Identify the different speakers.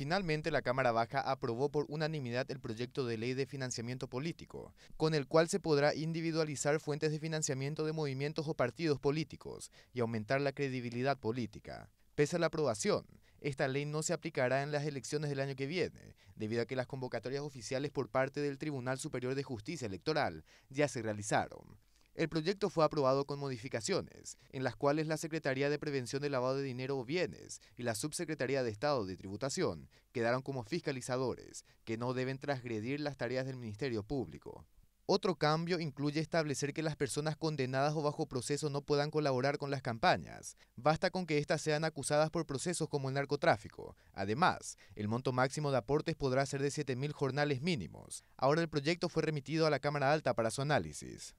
Speaker 1: Finalmente, la Cámara Baja aprobó por unanimidad el proyecto de ley de financiamiento político, con el cual se podrá individualizar fuentes de financiamiento de movimientos o partidos políticos y aumentar la credibilidad política. Pese a la aprobación, esta ley no se aplicará en las elecciones del año que viene, debido a que las convocatorias oficiales por parte del Tribunal Superior de Justicia Electoral ya se realizaron. El proyecto fue aprobado con modificaciones, en las cuales la Secretaría de Prevención del Lavado de Dinero o Bienes y la Subsecretaría de Estado de Tributación quedaron como fiscalizadores, que no deben transgredir las tareas del Ministerio Público. Otro cambio incluye establecer que las personas condenadas o bajo proceso no puedan colaborar con las campañas. Basta con que éstas sean acusadas por procesos como el narcotráfico. Además, el monto máximo de aportes podrá ser de 7.000 jornales mínimos. Ahora el proyecto fue remitido a la Cámara Alta para su análisis.